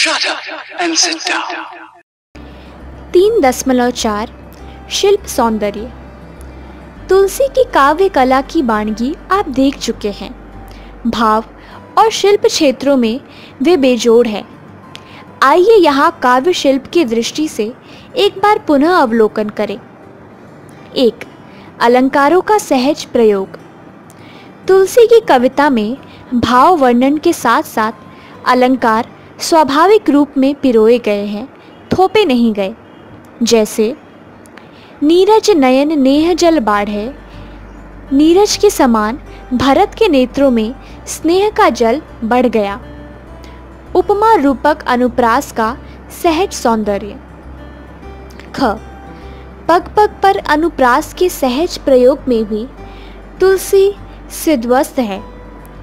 Shut up and sit down. तीन दशमलव चार, शिल्प सौंदर्य। तुलसी की काव्य कला की बाणगी आप देख चुके हैं। भाव और शिल्प क्षेत्रों में वे बेजोड़ है। आइए यहाँ काव्य शिल्प की दृष्टि से एक बार पुनः अवलोकन करें। एक, अलंकारों का सहज प्रयोग। तुलसी की कविता में भाव वर्णन के साथ साथ अलंकार स्वाभाविक रूप में पिरोए गए हैं, थोपे नहीं गए। जैसे, नीरज नयन नेह जल बाढ़े नीरज के समान भरत के नेत्रों में स्नेह का जल बढ़ गया। उपमा रूपक अनुप्रास का सहज सौंदर्य। ख, पग पग पर अनुप्रास के सहज प्रयोग में भी तुलसी सिद्धवस्त है।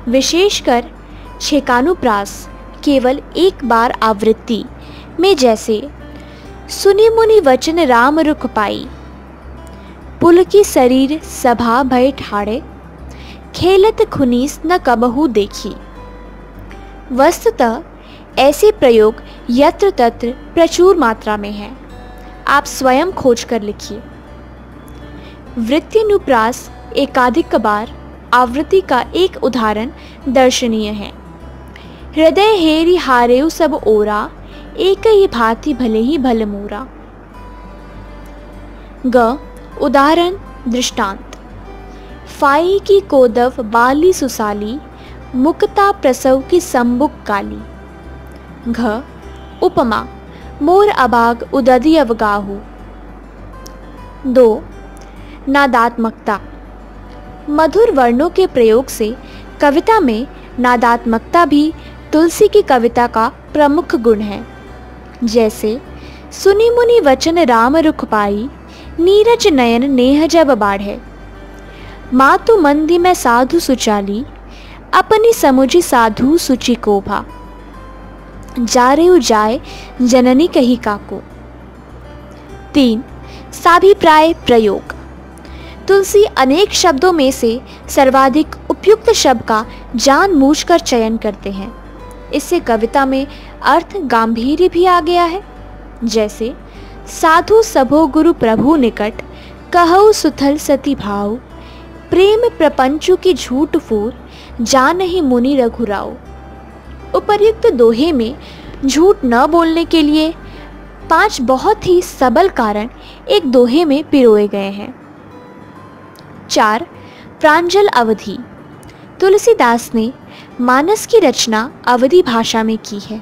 विशेषकर छेकानुप्रास। केवल एक बार आवृत्ति में जैसे, सुनि मुनि वचन राम रुख पाई। पुल की शरीर सभा भय ठाड़े, खेलत खुनीस न कबहू देखी। वस्तुतः ऐसे प्रयोग यत्र तत्र प्रचुर मात्रा में हैं। आप स्वयं खोज कर लिखिए। वृत्त्यनुप्रास एकाधिक बार आवृत्ति का एक उदाहरण दर्शनीय है। हृदय हेरी हारेउ सब ओरा एक ही भांति भले ही भल मोरा। ग, उदाहरण, दृष्टांत। फाई की कोदव बाली सुसाली, मुक्ता प्रसव की संबुक काली। घ, उपमा, मोर अबाग उदधि अवगाहु। दो, नादात्मकता। मधुर वर्णों के प्रयोग से कविता में नादात्मकता भी तुलसी की कविता का प्रमुख गुण है। जैसे, सुनी मुनि वचन राम रुख पाई, नीरज नयन नेह जब बाढ़े। मातु मंदी में साधु सुचाली, अपनी समुझी साधु सुचि को भा जारे जाए जननी कही काको। तीन, साभिप्राय प्रयोग। तुलसी अनेक शब्दों में से सर्वाधिक उपयुक्त शब्द का जानबूझकर चयन करते हैं। इससे कविता में अर्थ गांधीर्य भी आ गया है। जैसे, साधु सभो गुरु प्रभु निकट, कहु सुथल सती भाव। प्रेम प्रपंचु की झूठ फूर जान ही मुनि रघुराव। उपर्युक्त दोहे में झूठ न बोलने के लिए पाँच बहुत ही सबल कारण एक दोहे में पिरोए गए हैं। चार, प्रांजल अवधि। तुलसीदास ने मानस की रचना अवधि भाषा में की है।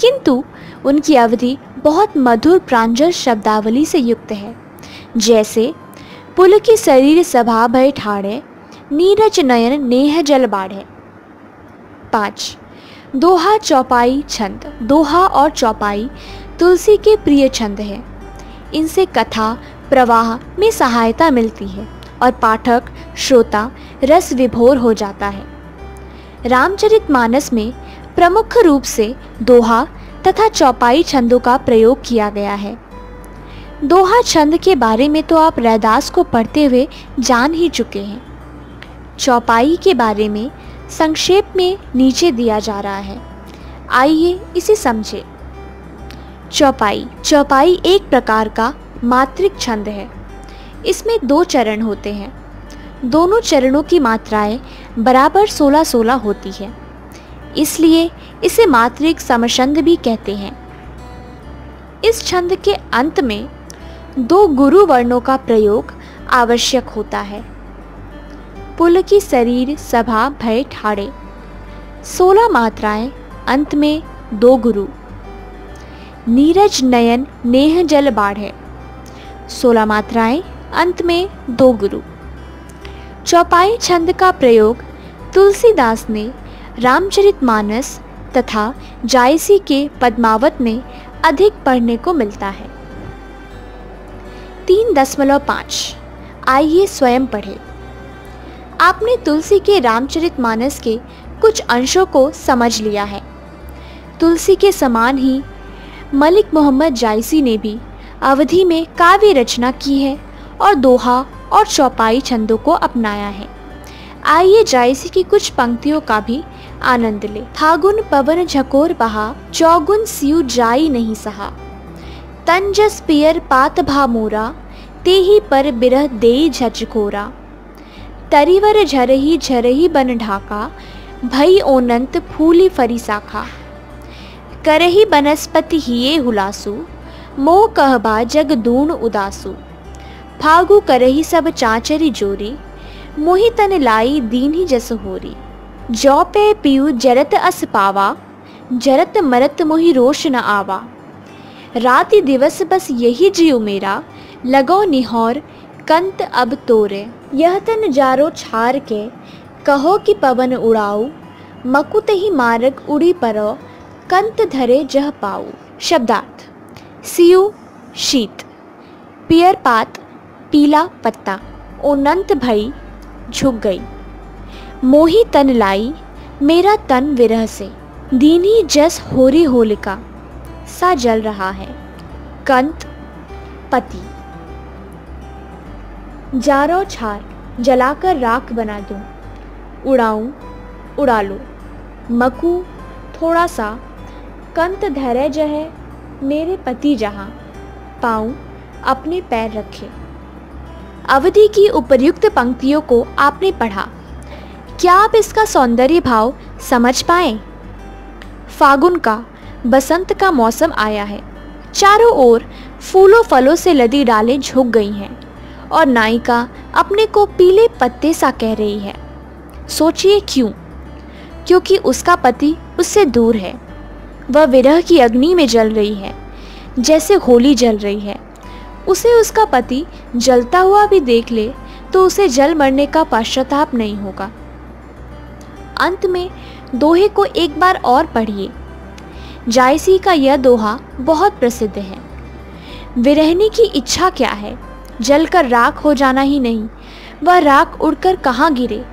किंतु उनकी अवधि बहुत मधुर प्रांजल शब्दावली से युक्त है। जैसे, पुल की शरीर सभा भय ठाड़े, नीरज नयन नेह जल बाढ़े। पाँच, दोहा चौपाई छंद, दोहा और चौपाई तुलसी के प्रिय छंद है। इनसे कथा, प्रवाह में सहायता मिलती है और पाठक, श्रोता, रस विभोर हो जाता है। रामचरितमानस में प्रमुख रूप से दोहा तथा चौपाई छंदों का प्रयोग किया गया है। दोहा छंद के बारे में तो आप रैदास को पढ़ते हुए जान ही चुके हैं। चौपाई के बारे में संक्षेप में नीचे दिया जा रहा है। आइए इसे समझे। चौपाई। चौपाई एक प्रकार का मात्रिक छंद है। इसमें दो चरण होते हैं। दोनों चरणों की मात्राएँ बराबर 16-16 होती है। इसलिए इसे मात्रिक समछंद भी कहते हैं। इस छंद के अंत में दो गुरु वर्णों का प्रयोग आवश्यक होता है। पुल की शरीर, सभा, भय, ठाड़े। सोलह मात्राएँ, अंत में दो गुरु। नीरज, नयन, नेह, जल, बाढ़ है। सोलह मात्राएँ, अंत में दो गुरु। चौपाई छंद का प्रयोग तुलसीदास ने रामचरितमानस तथा जायसी के पद्मावत में अधिक पढ़ने को मिलता है। तीन दशमलव पाँच, आइए स्वयं पढ़े। आपने तुलसी के रामचरितमानस के कुछ अंशों को समझ लिया है। तुलसी के समान ही मलिक मोहम्मद जायसी ने भी अवधि में काव्य रचना की है और दोहा और चौपाई छंदों को अपनाया है। आइए जायसी की कुछ पंक्तियों का भी आनंद ले। फागुन पवन झकोर बहा, चौगुन सियु जाई नहीं सहा। तंजस पियर पात भा मोरा ते पर बिरह दे झचकोरा तरीवर झरही झरही बन ढाका, भई ओनंत फूली फरी साखा। करही बनस्पति हिये हुलासु, मोह कहबा जग दूण उदासु। फागु करही सब चाचरी जोरी, मोहि तन लाई दीन ही जस होरी। जौ पे पियु जरत अस पावा, जरत मरत मोहि रोष न आवा। राति दिवस बस यही जियो मेरा, लगो निहौर कंत अब तोरे। यह तन जारो छार के, कहो कि पवन उड़ाऊ, मकुत ही मारक उड़ी परो, कंत धरे जह पाऊ। शब्दार्थ, सियु, शीत, पियर पात पीला पत्ता ओनंत भई झुक गई। मोही तन लाई मेरा तन विरह से। दीनी जस होरी होलिका सा जल रहा है। कंत पति। जारो छार जलाकर राख बना दूँ। उड़ाऊं, उड़ा लो। मकू थोड़ा सा कंत धैर्य है मेरे पति जहाँ। पाऊँ अपने पैर रखे। अवधि की उपर्युक्त पंक्तियों को आपने पढ़ा। क्या आप इसका सौंदर्य भाव समझ पाए? फागुन का, बसंत का मौसम आया है। चारों ओर फूलों फलों से लदी डालें झुक गई हैं और नायिका अपने को पीले पत्ते सा कह रही है। सोचिए क्यों? क्योंकि उसका पति उससे दूर है। वह विरह की अग्नि में जल रही है, जैसे होली जल रही है। उसे उसका पति जलता हुआ भी देख ले तो उसे जल मरने का पश्चाताप नहीं होगा। अंत में दोहे को एक बार और पढ़िए। जायसी का यह दोहा बहुत प्रसिद्ध है। विरहनी की इच्छा क्या है? जलकर राख हो जाना ही नहीं। वह राख उड़कर कहाँ गिरे?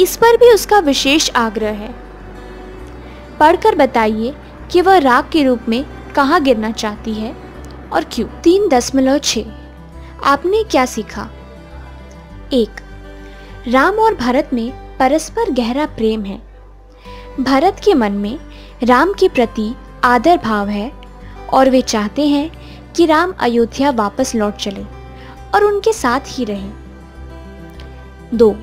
इस पर भी उसका विशेष आग्रह है। पढ़कर बताइए कि वह राख के रूप में कहाँ गिरना चाहती है। और क्यों? तीन दशमलव छ आपने क्या सीखा? एक, राम और भरत में परस्पर गहरा प्रेम है। भरत के मन में राम के प्रति आदर भाव है और वे चाहते हैं कि राम अयोध्या वापस लौट चले और उनके साथ ही रहे। दो,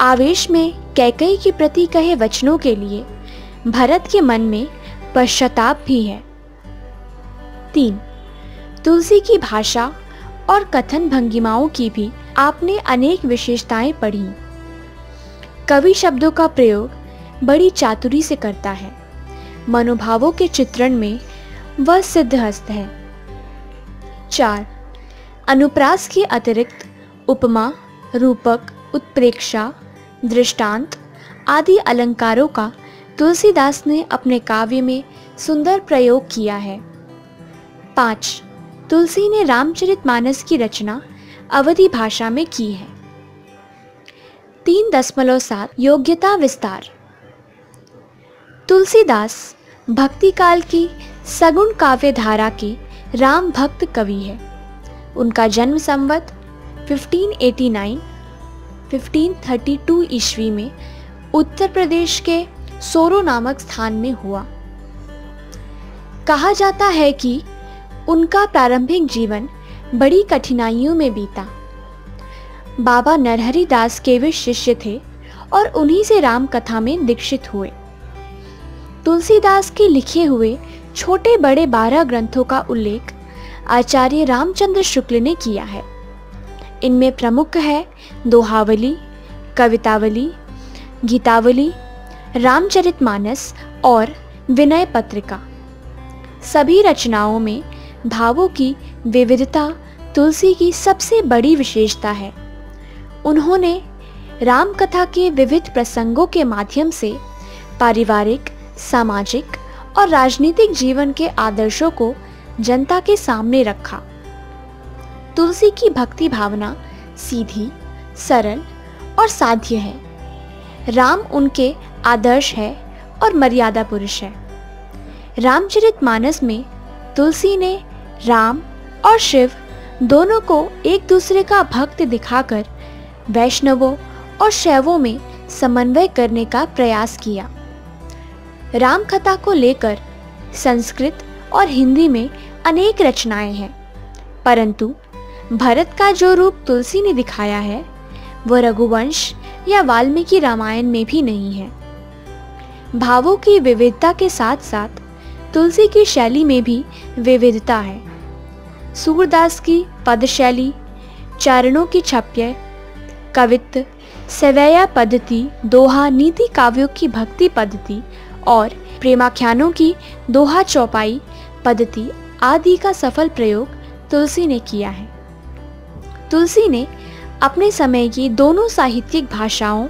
आवेश में कैकई के प्रति कहे वचनों के लिए भरत के मन में पश्चाताप भी है। तीन तुलसी की भाषा और कथन भंगिमाओं की भी आपने अनेक विशेषताएँ पढ़ी। कवि शब्दों का प्रयोग बड़ी चातुरी से करता है। मनोभावों के चित्रण में वह सिद्धहस्त है। चार, अनुप्रास के अतिरिक्त उपमा, रूपक, उत्प्रेक्षा, दृष्टांत आदि अलंकारों का तुलसीदास ने अपने काव्य में सुंदर प्रयोग किया है। पाँच तुलसी ने रामचरितमानस की रचना अवधि भाषा में की है। तीन दशमलव सात, योग्यता विस्तार। तुलसीदास भक्ति काल की सगुण काव्य धारा के राम भक्त कवि है। उनका जन्म संवत 1589 1532 ईस्वी में उत्तर प्रदेश के सोरो नामक स्थान में हुआ। कहा जाता है कि उनका प्रारंभिक जीवन बड़ी कठिनाइयों में बीता। बाबा नरहरि दास के वे शिष्य थे और उन्हीं से राम कथा में दीक्षित हुए। तुलसीदास के लिखे हुए छोटे बड़े बारह ग्रंथों का उल्लेख आचार्य रामचंद्र शुक्ल ने किया है। इनमें प्रमुख है दोहावली, कवितावली, गीतावली, रामचरितमानस और विनय पत्रिका सभी रचनाओं में भावों की विविधता तुलसी की सबसे बड़ी विशेषता है। उन्होंने राम कथा के विविध प्रसंगों के माध्यम से पारिवारिक, सामाजिक और राजनीतिक जीवन के आदर्शों को जनता के सामने रखा। तुलसी की भक्ति भावना सीधी, सरल और साध्य है। राम उनके आदर्श है और मर्यादा पुरुष है। रामचरितमानस में तुलसी ने राम और शिव दोनों को एक दूसरे का भक्त दिखाकर वैष्णवों और शैवों में समन्वय करने का प्रयास किया। राम कथा को लेकर संस्कृत और हिंदी में अनेक रचनाएँ हैं, परंतु भरत का जो रूप तुलसी ने दिखाया है वह रघुवंश या वाल्मीकि रामायण में भी नहीं है। भावों की विविधता के साथ साथ तुलसी की शैली में भी विविधता है। सूरदास की पद शैली चरणों की छप्य, कवित्व, सवैया पद्धति, दोहा नीति काव्यों की भक्ति पद्धति और प्रेमाख्यानों की दोहा चौपाई पद्धति आदि का सफल प्रयोग तुलसी ने किया है। तुलसी ने अपने समय की दोनों साहित्यिक भाषाओं,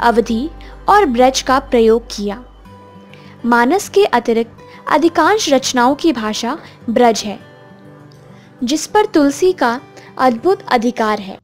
अवधि और ब्रज का प्रयोग किया। मानस के अतिरिक्त अधिकांश रचनाओं की भाषा ब्रज है। जिस पर तुलसी का अद्भुत अधिकार है।